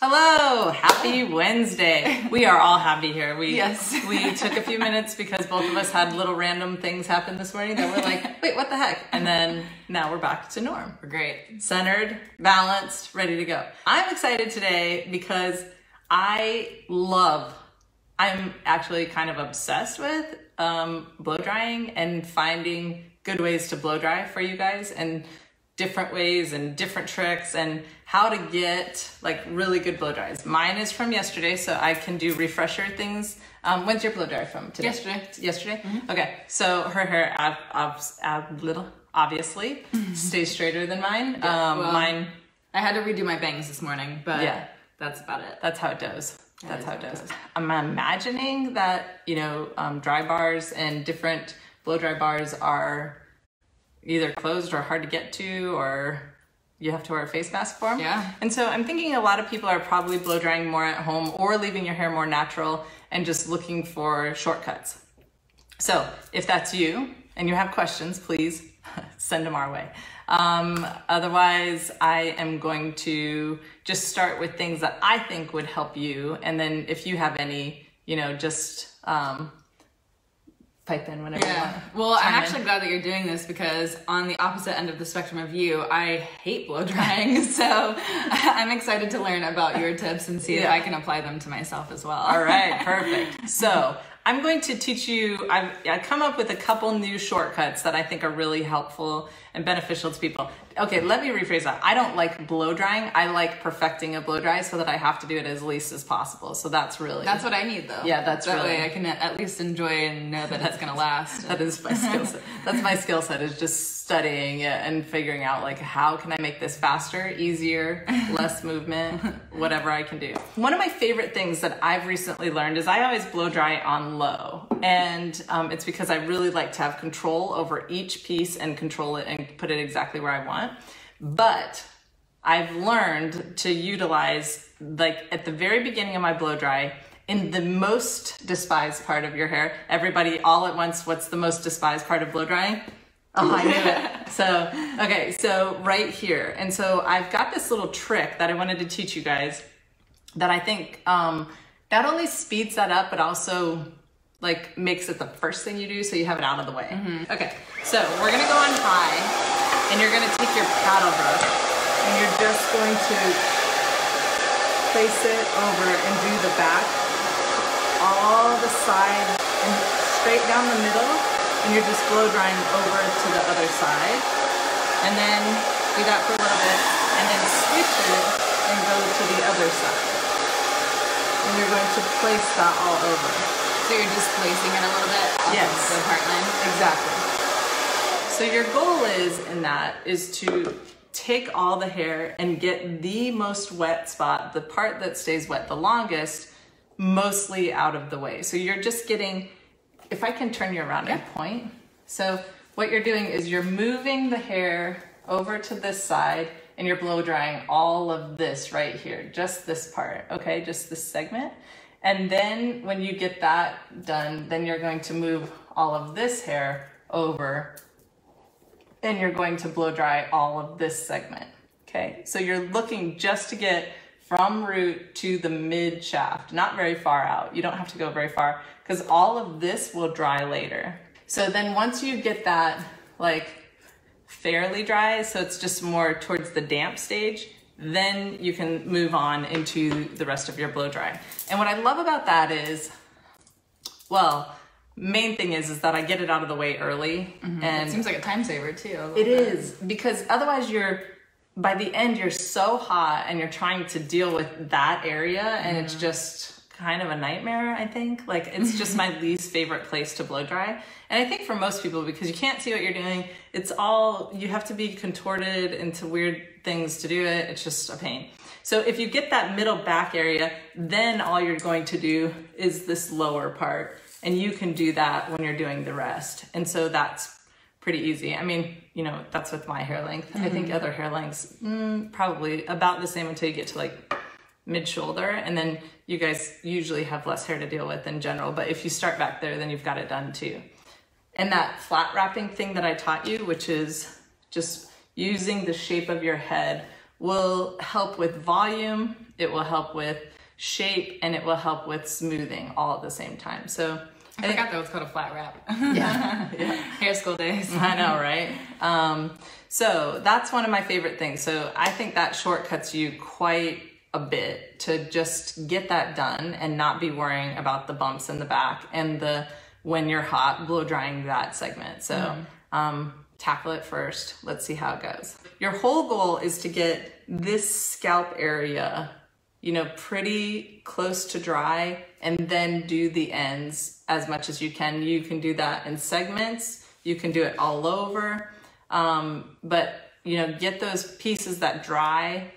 Hello, happy Wednesday. We are all happy here. We Yes. we took a few minutes because both of us had little random things happen this morning that we're like, wait, what the heck? And then now we're back to norm. We're great. Centered, balanced, ready to go. I'm excited today because I love, I'm actually kind of obsessed with um, blow drying and finding good ways to blow dry for you guys and different ways and different tricks and how to get like really good blow dries. Mine is from yesterday, so I can do refresher things. Um, when's your blow dry from today? Yesterday. Yesterday? Okay, so her hair, ab, ab, ab, little, obviously, stays straighter than mine. um, well- mine, I had to redo my bangs this morning, but Yeah. that's about it. that's how it does. That's is how it does. goes. I'm imagining that, you know, um, dry bars and different blow dry bars are either closed or hard to get to or you have to wear a face mask for them. Yeah. And so I'm thinking a lot of people are probably blow drying more at home or leaving your hair more natural and just looking for shortcuts. So if that's you and you have questions, please send them our way. Um, otherwise, I am going to just start with things that I think would help you. And then if you have any, you know, just um, pipe in whenever you Yeah. want. Well, I'm in. actually glad that you're doing this because on the opposite end of the spectrum of you, I hate blow drying. So I'm excited to learn about your tips and see if I can apply them to myself as well. All right, perfect. So I'm going to teach you, I've, I come up with a couple new shortcuts that I think are really helpful and beneficial to people. Okay, let me rephrase that. I don't like blow drying. I like perfecting a blow dry so that I have to do it as least as possible. So that's really, That's what I need though. Yeah, that's that really- way I can at least enjoy and know that it's gonna last. that is my skill set. That's my skill set is just studying it and figuring out like how can I make this faster, easier, less movement, whatever I can do. One of my favorite things that I've recently learned is I always blow dry on low, and um, it's because I really like to have control over each piece and control it and put it exactly where I want. But I've learned to utilize like at the very beginning of my blow dry in the most despised part of your hair. Everybody all at once, what's the most despised part of blow drying? Oh, I knew it. So, okay, so right here. And so I've got this little trick that I wanted to teach you guys that I think um, not only speeds that up, but also like makes it the first thing you do so you have it out of the way. Okay, so we're gonna go on high and you're gonna take your paddle brush and you're just going to place it over and do the back, all the side and straight down the middle and you're just blow drying over to the other side. And then do that for a little bit and then switch it and go to the other side. And you're going to place that all over. So you're just placing it a little bit Yes. the part line. Exactly. So your goal is in that is to take all the hair and get the most wet spot, the part that stays wet the longest, mostly out of the way. So you're just getting, if I can turn you around and point. So what you're doing is you're moving the hair over to this side and you're blow drying all of this right here, just this part, okay? Just this segment. And then when you get that done, then you're going to move all of this hair over and you're going to blow dry all of this segment. Okay, so you're looking just to get from root to the mid shaft, not very far out. You don't have to go very far because all of this will dry later. So then once you get that like fairly dry, so it's just more towards the damp stage, then you can move on into the rest of your blow dry. And what I love about that is, well, main thing is is that I get it out of the way early mm-hmm. It and seems like a time saver too. it bit. is because otherwise you're by the end you're so hot and you're trying to deal with that area and it's mm-hmm. just kind of a nightmare I think. Like it's just my least favorite place to blow dry. And I think for most people because you can't see what you're doing it's all you have to be contorted into weird things to do it. It's just a pain. So if you get that middle back area then all you're going to do is this lower part and you can do that when you're doing the rest and so that's pretty easy. I mean, you know, that's with my hair length. I think other hair lengths, mm, probably about the same until you get to like mid shoulder. And then you guys usually have less hair to deal with in general. But if you start back there, then you've got it done too. And that flat wrapping thing that I taught you, which is just using the shape of your head will help with volume, it will help with shape, and it will help with smoothing all at the same time. So I, forgot that was called a flat wrap. yeah, yeah. Hair school days. I know, right? Um, so that's one of my favorite things. So I think that shortcuts you quite a bit to just get that done and not be worrying about the bumps in the back and the when you're hot blow drying that segment. So mm. um, tackle it first. Let's see how it goes. Your whole goal is to get this scalp area, you know, pretty close to dry and then do the ends as much as you can. You can do that in segments. You can do it all over. Um, but, you know, get those pieces that dry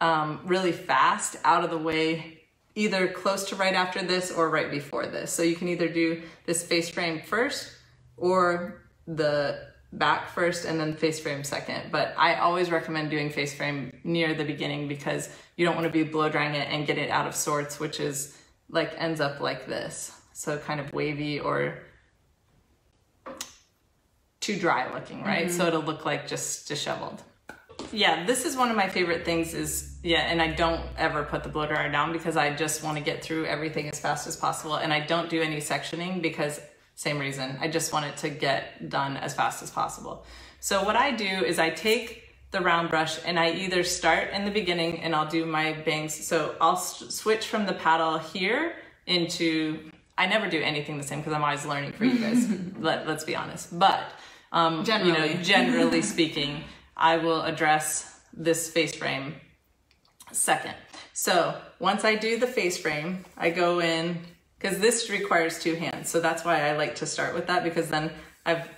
um, really fast out of the way either close to right after this or right before this. So you can either do this face frame first or the back first and then face frame second. But I always recommend doing face frame near the beginning because you don't want to be blow drying it and get it out of sorts, which is like ends up like this. So kind of wavy or too dry looking, right? Mm-hmm. So it'll look like just disheveled. Yeah, this is one of my favorite things is yeah, and I don't ever put the blow dryer down because I just want to get through everything as fast as possible and I don't do any sectioning because same reason. I just want it to get done as fast as possible. So what I do is I take the round brush and I either start in the beginning and I'll do my bangs. So I'll switch from the paddle here into, I never do anything the same because I'm always learning for you guys. Let, us be honest. But, um, generally. you know, generally speaking, I will address this face frame second. So once I do the face frame, I go in because this requires two hands. So that's why I like to start with that because then I've,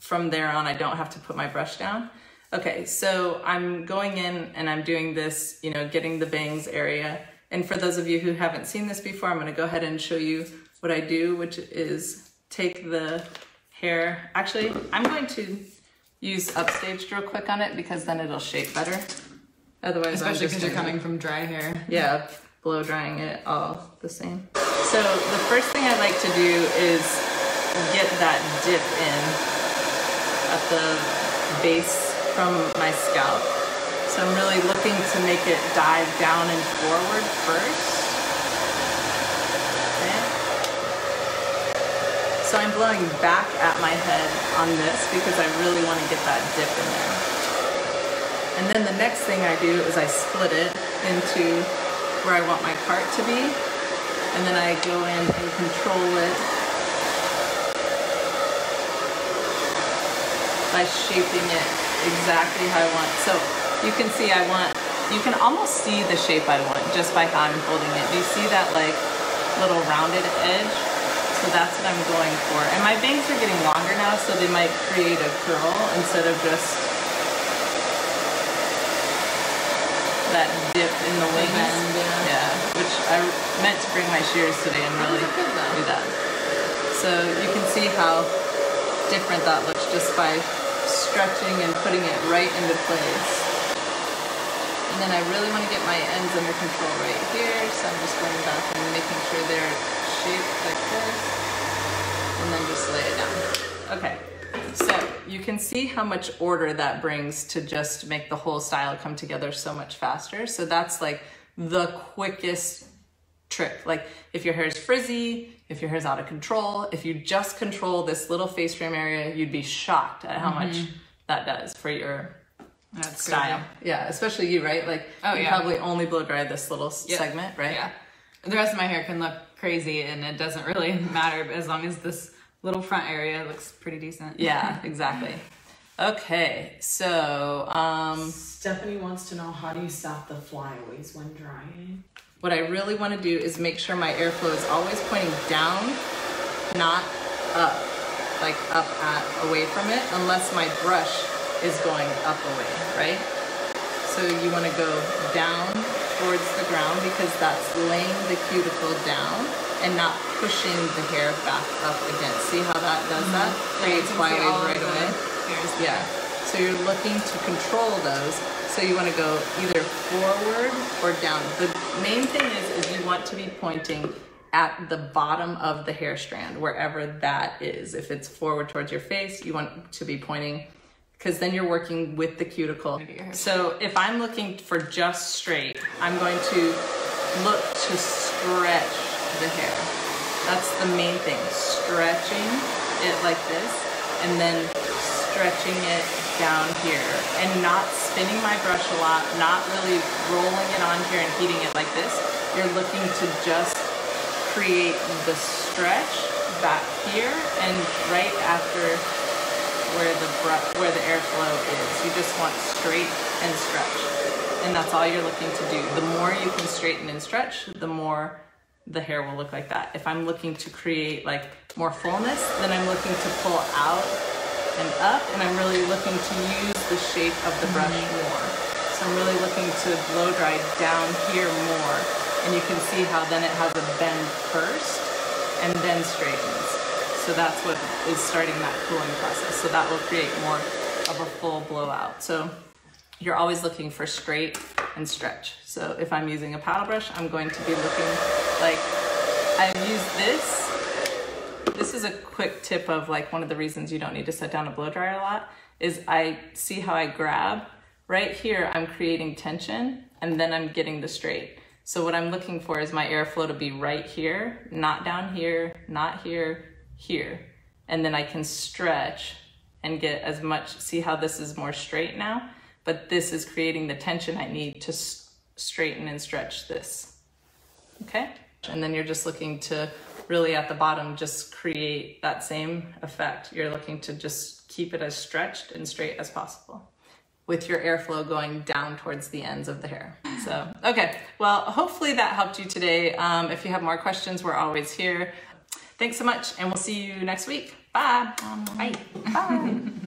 from there on, I don't have to put my brush down. Okay, so I'm going in and I'm doing this, you know, getting the bangs area. And for those of you who haven't seen this before, I'm gonna go ahead and show you what I do, which is take the hair. Actually, I'm going to use upstaged real quick on it because then it'll shape better. Otherwise, especially because you're coming from dry hair. Yeah, blow drying it all the same. So the first thing I like to do is get that dip in at the base from my scalp. So I'm really looking to make it dive down and forward first. Okay. So I'm blowing back at my head on this because I really want to get that dip in there. And then the next thing I do is I split it into where I want my cart to be. And then I go in and control it by shaping it exactly how I want. So you can see I want, you can almost see the shape I want just by how I'm holding it. Do you see that like little rounded edge? So that's what I'm going for. And my bangs are getting longer now, so they might create a curl instead of just that dip in the wings. Bend, yeah. yeah. which I meant to bring my shears today and really do that. So you can see how different that looks just by stretching and putting it right into place. And then I really want to get my ends under control right here, so I'm just going back and making sure they're shaped like this, and then just lay it down. Okay. You can see how much order that brings to just make the whole style come together so much faster. So that's like the quickest trick. Like if your hair is frizzy, if your hair is out of control, if you just control this little face frame area, you'd be shocked at how mm-hmm. much that does for your that's style. Crazy. Yeah, especially you, right? Like oh, you yeah. probably only blow dry this little yep. segment, right? Yeah. The rest of my hair can look crazy and it doesn't really matter as long as this little front area looks pretty decent. Yeah, exactly. Okay, so um, Stephanie wants to know how do you stop the flyaways when drying? What I really want to do is make sure my airflow is always pointing down, not up, like up at away from it, unless my brush is going up away, right? So you want to go down towards the ground because that's laying the cuticle down and not pushing the hair back up against. See how that does mm-hmm. that? Creates flyaways right away. Yeah. So you're looking to control those. So you want to go either forward or down. The main thing is, is you want to be pointing at the bottom of the hair strand, wherever that is. If it's forward towards your face, you want to be pointing because then you're working with the cuticle. So if I'm looking for just straight, I'm going to look to stretch the hair. That's the main thing, stretching it like this and then stretching it down here and not spinning my brush a lot, not really rolling it on here and heating it like this. You're looking to just create the stretch back here and right after where the where the airflow is. You just want straight and stretch. And that's all you're looking to do. The more you can straighten and stretch, the more the hair will look like that. If I'm looking to create like more fullness, then I'm looking to pull out and up and I'm really looking to use the shape of the brush mm-hmm. more. So I'm really looking to blow dry down here more. And you can see how then it has a bend first and then straightens. So that's what is starting that cooling process. So that will create more of a full blowout. So you're always looking for straight and stretch. So if I'm using a paddle brush, I'm going to be looking like I've used this. This is a quick tip of like one of the reasons you don't need to set down a blow dryer a lot is I see how I grab. Right here, I'm creating tension and then I'm getting the straight. So what I'm looking for is my airflow to be right here, not down here, not here, here. And then I can stretch and get as much, see how this is more straight now? But this is creating the tension I need to straighten and stretch this. Okay? And then you're just looking to really at the bottom just create that same effect. You're looking to just keep it as stretched and straight as possible with your airflow going down towards the ends of the hair. So, okay, well, hopefully that helped you today. Um, if you have more questions, we're always here. Thanks so much, and we'll see you next week. Bye. Bye. Bye.